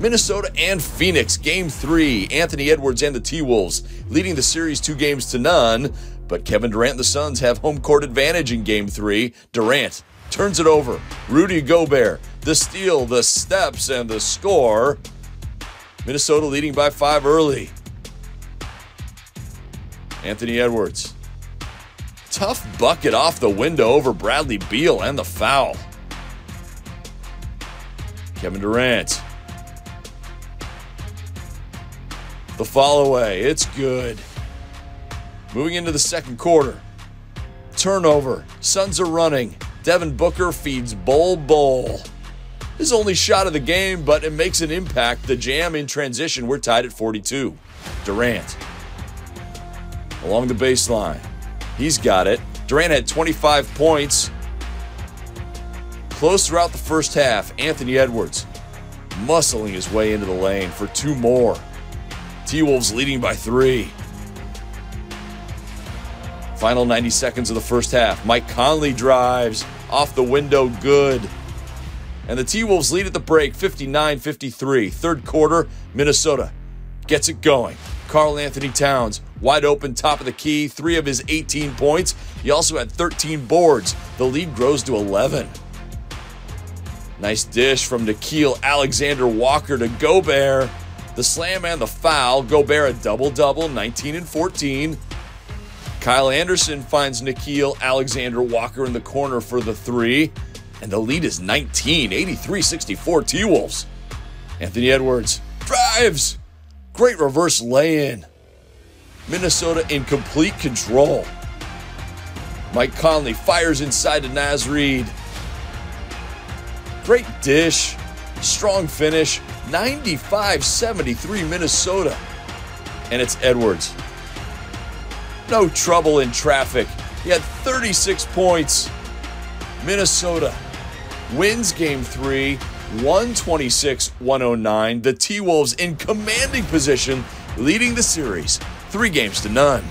Minnesota and Phoenix, game three. Anthony Edwards and the T Wolves leading the series two games to none. But Kevin Durant and the Suns have home court advantage in game three. Durant turns it over. Rudy Gobert, the steal, the steps, and the score. Minnesota leading by five early. Anthony Edwards. Tough bucket off the window over Bradley Beal and the foul. Kevin Durant. The fall away. It's good. Moving into the second quarter. Turnover. Suns are running. Devin Booker feeds Bol Bol. His only shot of the game, but it makes an impact. The jam in transition. We're tied at 42. Durant. Along the baseline. He's got it. Durant had 25 points. Close throughout the first half. Anthony Edwards muscling his way into the lane for two more. T Wolves leading by three. Final 90 seconds of the first half. Mike Conley drives off the window, good. And the T Wolves lead at the break 59 53. Third quarter, Minnesota gets it going. Karl Anthony Towns, wide open, top of the key, three of his 18 points. He also had 13 boards. The lead grows to 11. Nice dish from Nickeil Alexander Walker to Gobert. The slam and the foul. Gobert a double double, 19 and 14. Kyle Anderson finds Nickeil Alexander Walker in the corner for the three. And the lead is 19, 83 64 T Wolves. Anthony Edwards drives. Great reverse lay in. Minnesota in complete control. Mike Conley fires inside to Naz Reid. Great dish. Strong finish. 95 73 Minnesota. And it's Edwards. No trouble in traffic. He had 36 points. Minnesota wins game three, 126 109. The T Wolves in commanding position, leading the series three games to none.